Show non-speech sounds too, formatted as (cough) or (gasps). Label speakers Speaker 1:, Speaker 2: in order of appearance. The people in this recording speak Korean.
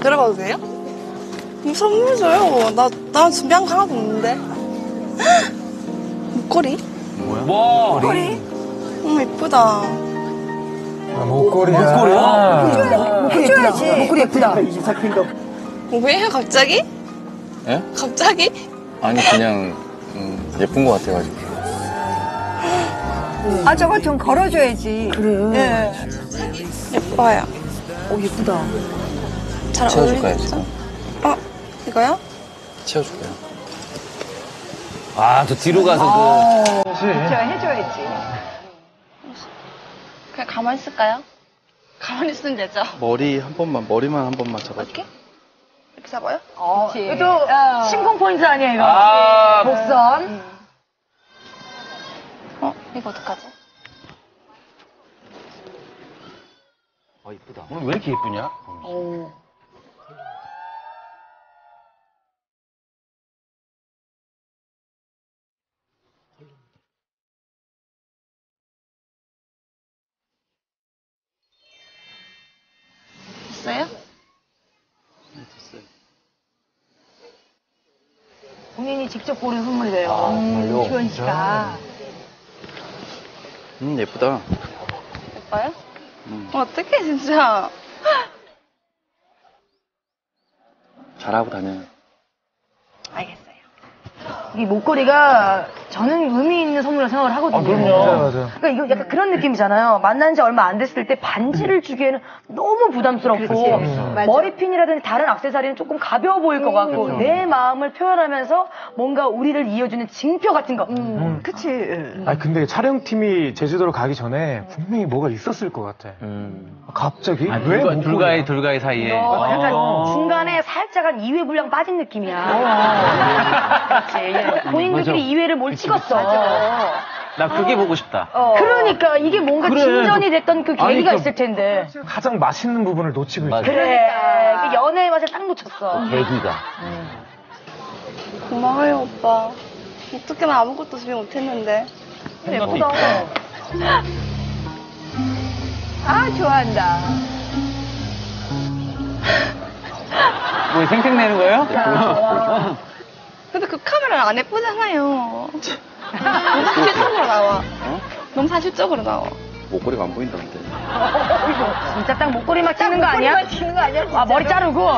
Speaker 1: 들어가도 돼요? 뭐 선물 줘요. 나, 나 준비한 거 하나도 없는데. (gasps) 목걸이?
Speaker 2: 와.
Speaker 1: 음, 예쁘다.
Speaker 3: 목걸이야.
Speaker 4: 목걸이 예쁘다. 목걸이 예쁘다.
Speaker 1: 왜요, 갑자기?
Speaker 5: 예?
Speaker 1: 갑자기?
Speaker 5: 아니 그냥 음, 예쁜 것 같아가지고 (gasps)
Speaker 4: 아, 저거 좀 걸어줘야지. 그래. 예.
Speaker 1: 예뻐요.
Speaker 4: 오, 예쁘다.
Speaker 1: 잘
Speaker 5: 채워줄까요
Speaker 1: 어울리죠?
Speaker 5: 지금?
Speaker 1: 어, 이거요?
Speaker 5: 채워줄까요?
Speaker 2: 아, 저 뒤로 가서
Speaker 4: 저 해줘야지.
Speaker 1: 그냥 가만히 있을까요? 가만히 있으면 되죠.
Speaker 5: 머리 한 번만 머리만 한 번만 잡아줘
Speaker 1: 이렇게? 이렇게 잡아요?
Speaker 4: 또 신공 포인트 아니야,
Speaker 2: 그.
Speaker 4: 이거?
Speaker 2: 아,
Speaker 4: 목선.
Speaker 1: 어, 이거 어떡하지?
Speaker 2: 아, 이쁘다. 오늘 왜 이렇게 예쁘냐?
Speaker 1: 됐어요?
Speaker 4: 본인이 직접 고른 선물이래요.
Speaker 2: 아, 정말요?
Speaker 4: 주현 씨가.
Speaker 5: 음 예쁘다
Speaker 1: 예뻐요?
Speaker 5: 음.
Speaker 1: 어떡해, 진짜.
Speaker 5: 잘하고 다녀요
Speaker 1: 알겠어요.
Speaker 4: 이 목걸이가 저는 의미 있는 선물이라고 생각을 하거든요.
Speaker 2: 그럼요.
Speaker 3: 맞아, 맞아.
Speaker 4: 그러니까 이거 약간 그런 느낌이잖아요. 만난 지 얼마 안 됐을 때 반지를 주기에는 너무 부담스럽고 머리핀이라든지 다른 액세서리는 조금 가벼워 보일 것 같고 내 마음을 표현하면서 뭔가 우리를 이어주는 징표 같은 거. 그치.
Speaker 3: 아니 근데 촬영팀이 제주도로 가기 전에 분명히 뭐가 있었을 것 같아.
Speaker 2: 음.
Speaker 3: 갑자기
Speaker 2: 아,
Speaker 3: 왜 목걸이야?
Speaker 2: 불가의 둘가의 사이에.
Speaker 4: 어, 약간
Speaker 2: 어.
Speaker 4: 중간에 살짝 한 2회 분량 빠진 느낌이야. 그렇지. 본인들끼리 2회를 뭘 찍었어.
Speaker 2: 나 그게 보고 싶다.
Speaker 4: 그러니까 이게 뭔가
Speaker 3: 그래.
Speaker 4: 진전이 됐던 그
Speaker 3: 아니,
Speaker 4: 계기가
Speaker 3: 그-
Speaker 4: 있을 텐데.
Speaker 3: 가장 맛있는 부분을 놓치고 있어.
Speaker 4: 그래. 그 연애의 맛을 딱 놓쳤어.
Speaker 2: 계기가.
Speaker 1: 고마워요, 오빠. 어떻게 나 아무것도 준비 못했는데.
Speaker 4: 예쁘다. 아, 좋아한다.
Speaker 2: 뭐 생색 내는 거예요?
Speaker 1: 근데 (laughs) 그 카메라는 안 예쁘잖아요. 너무 사실적으로 나와. 너무 사실적으로 나와.
Speaker 5: 목걸이가 안 보인다 근데
Speaker 4: 진짜 딱 목걸이만 찍는 거 아니야? 찍는 거 아니야? 아, 머리 자르고.